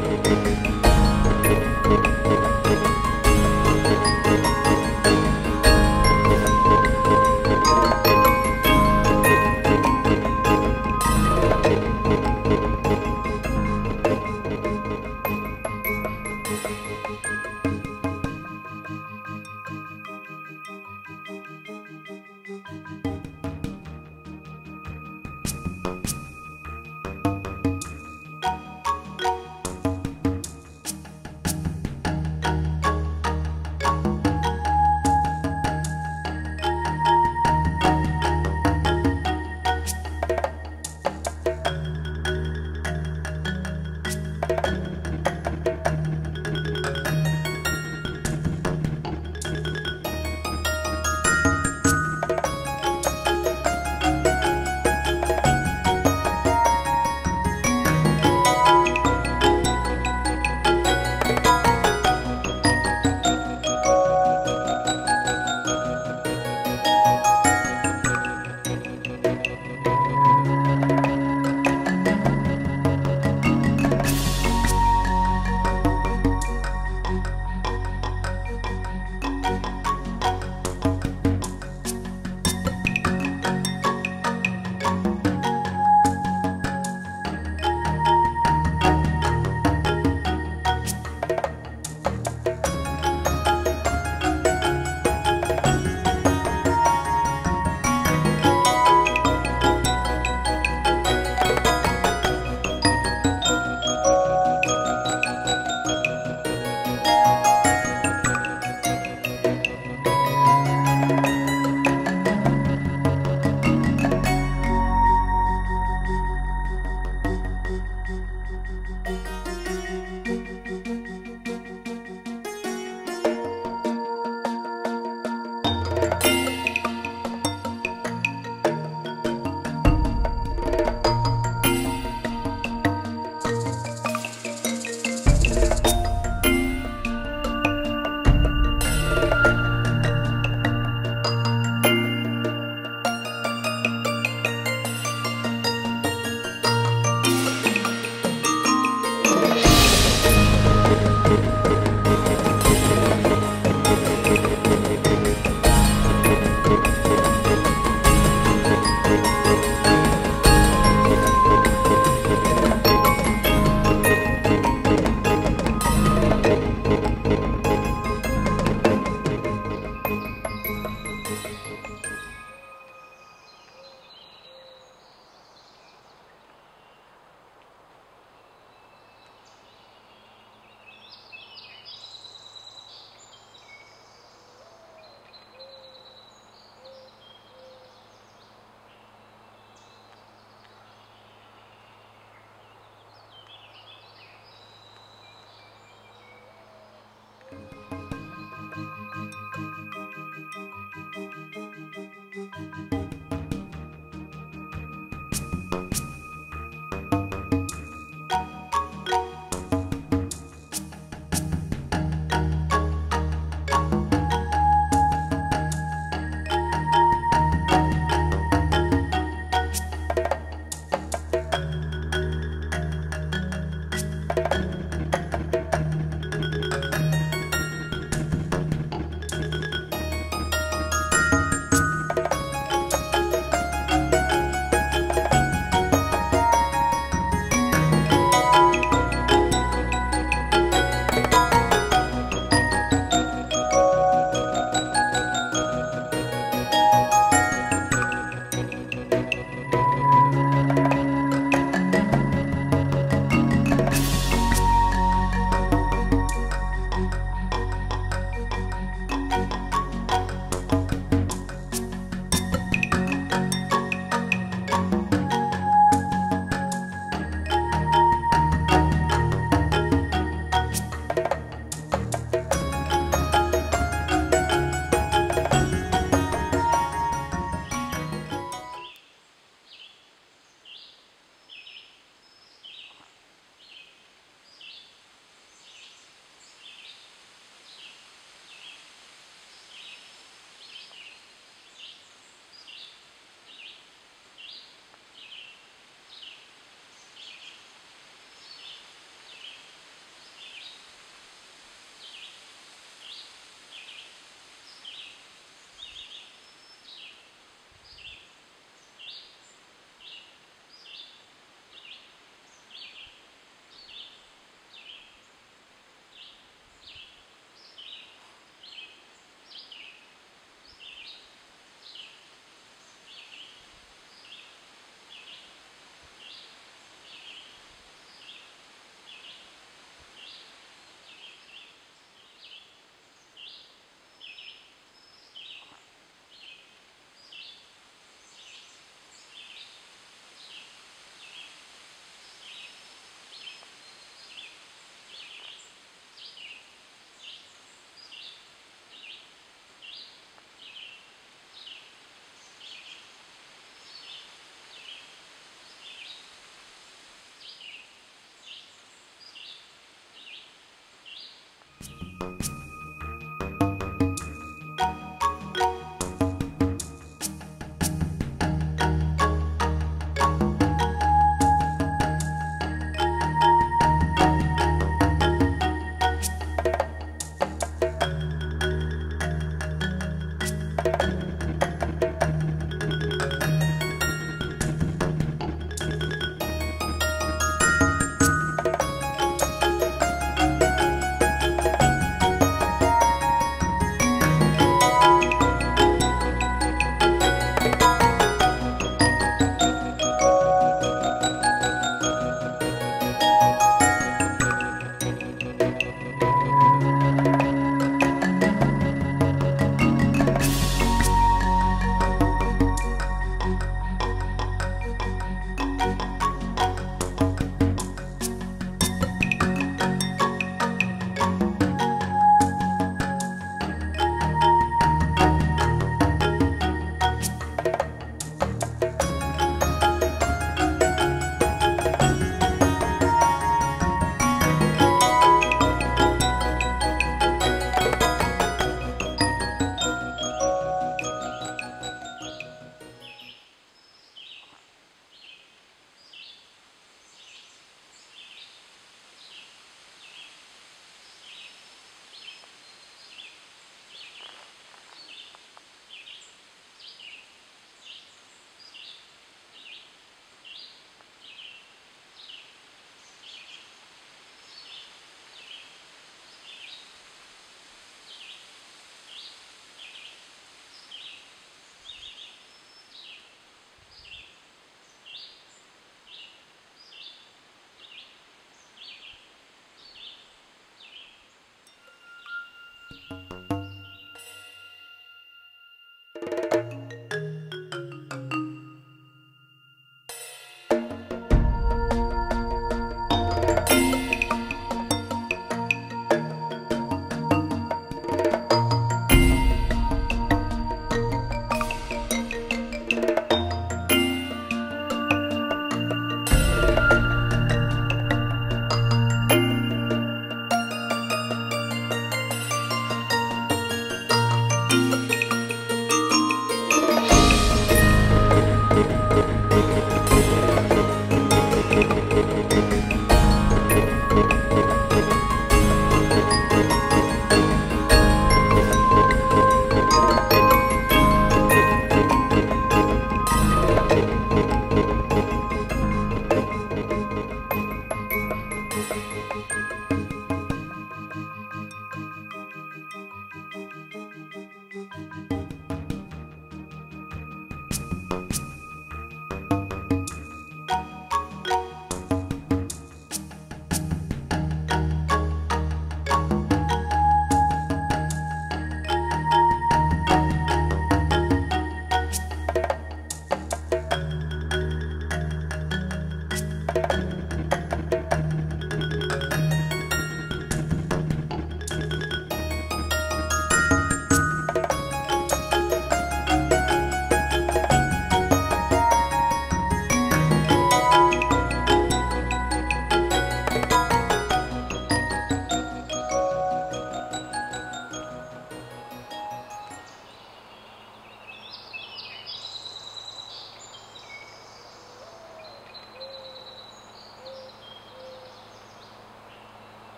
you